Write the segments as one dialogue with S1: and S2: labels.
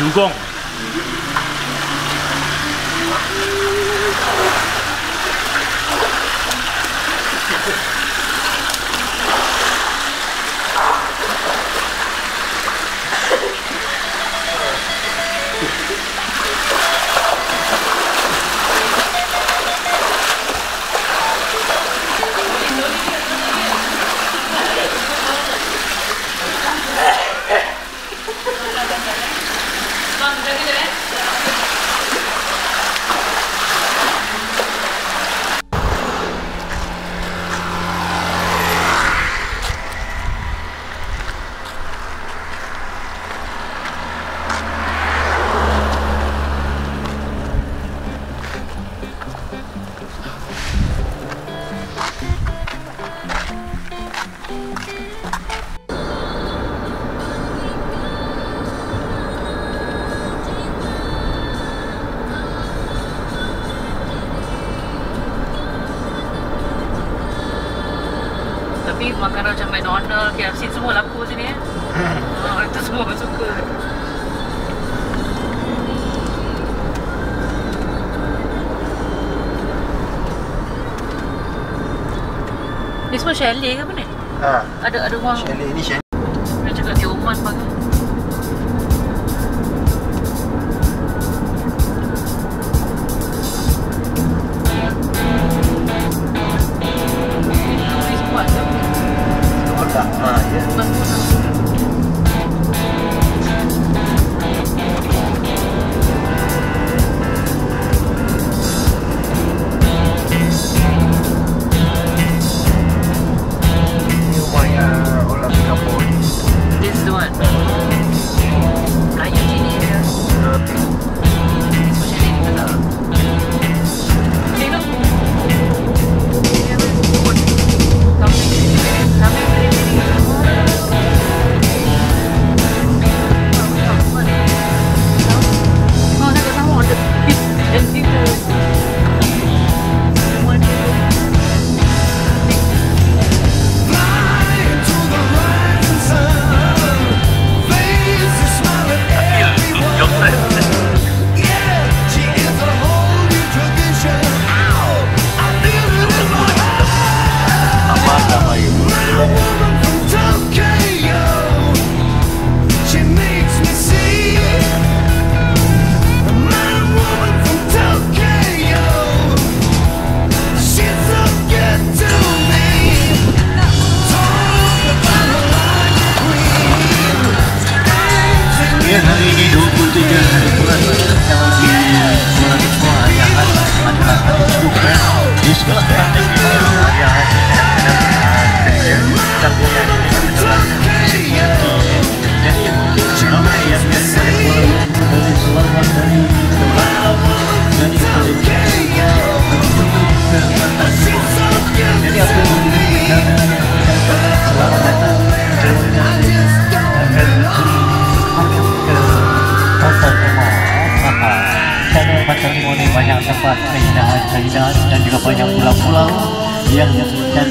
S1: 유공. beef makanan macam McDonald's, KFC semua laku sini eh. Ha, itu semua aku suka. Ni semua chalet ke apa ni?
S2: Ha.
S1: Ada ada ruang.
S2: Chalet ni chalet.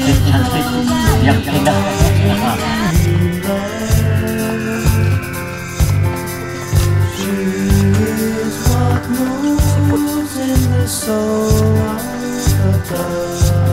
S2: cantik cantik yang indah what
S1: moves in the
S3: soul of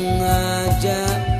S1: mengajak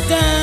S1: down.